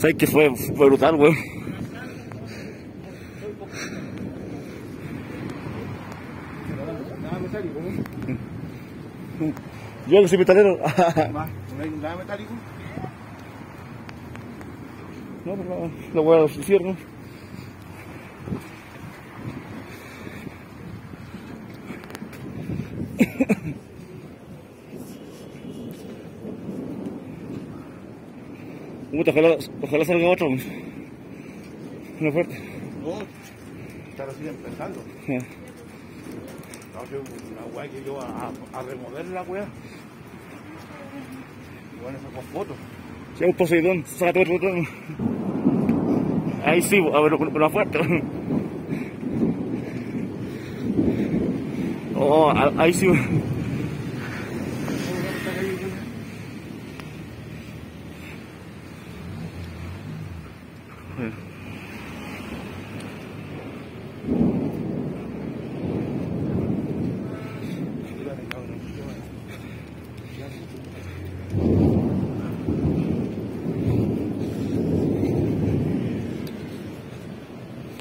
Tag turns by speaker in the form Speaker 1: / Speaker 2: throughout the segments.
Speaker 1: ¿Sabes que fue, fue brutal, weón? Yo que soy metalero.
Speaker 2: No metálico.
Speaker 1: no, pero la weá se cierra. Puta, ojalá, ojalá salga otro. Una fuerte.
Speaker 2: No, está recién empezando.
Speaker 1: Ya.
Speaker 2: No una weá que yo a, a, remover la weá. Bueno, sacó fotos.
Speaker 1: Si es un Poseidón, sácate otro otro. Ahí sí, a ver, con una fuerte. Oh, ahí sí.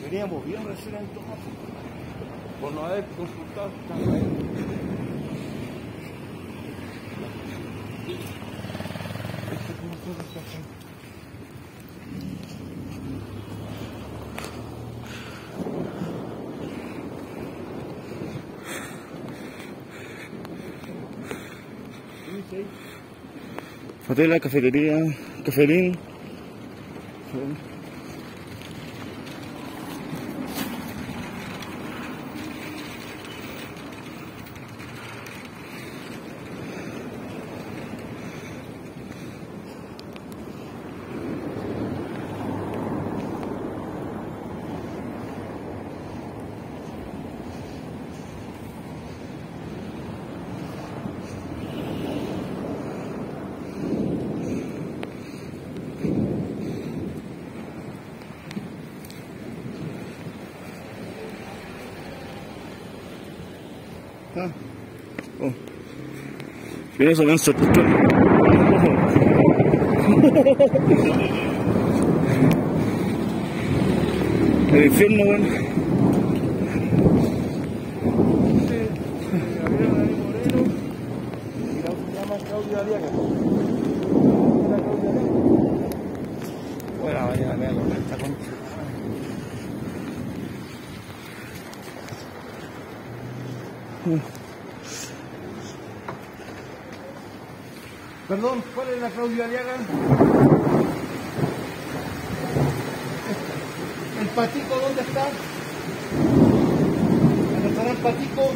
Speaker 2: Veníamos bien recién en. Por no haber consultado
Speaker 1: Fatela, cafetería, cafelín. Ah. Oh. Mira eso, menso. El infierno, weón.
Speaker 2: Perdón, ¿cuál es la Claudia Aliaga? ¿El patico dónde está? ¿El restaurante patico?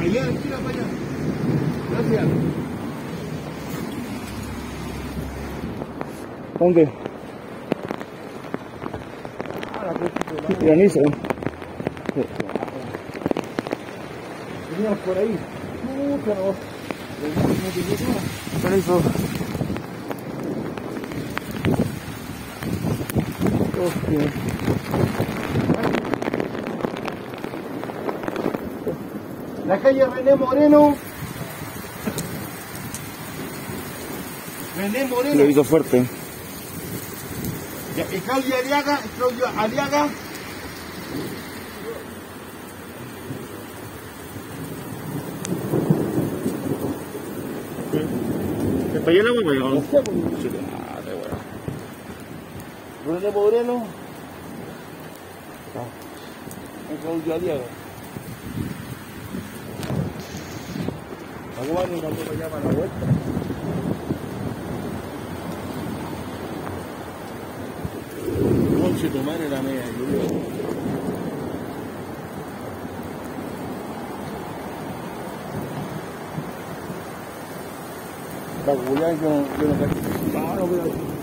Speaker 2: Allá, tira para allá. Gracias.
Speaker 1: ¿Dónde?
Speaker 2: Ah, la cosa de la-
Speaker 1: Granizo.
Speaker 2: Veníamos por ahí. No. Llegó nada.
Speaker 1: Granizo. Hostia.
Speaker 2: La calle René Moreno. René
Speaker 1: Lo
Speaker 2: Moreno.
Speaker 1: hizo fuerte.
Speaker 2: Ya, y Claudia Aliaga, Claudia Aliaga.
Speaker 1: ¿Te falló el agua?
Speaker 2: No sé, pues.
Speaker 1: Ah, de weón.
Speaker 2: René Moreno. Y Claudia Aliaga. Vamos a dar una cosa ya para la vuelta. Conche tu madre la media lluvia. Para culiar yo no, yo no cacho. Ah, no, pero-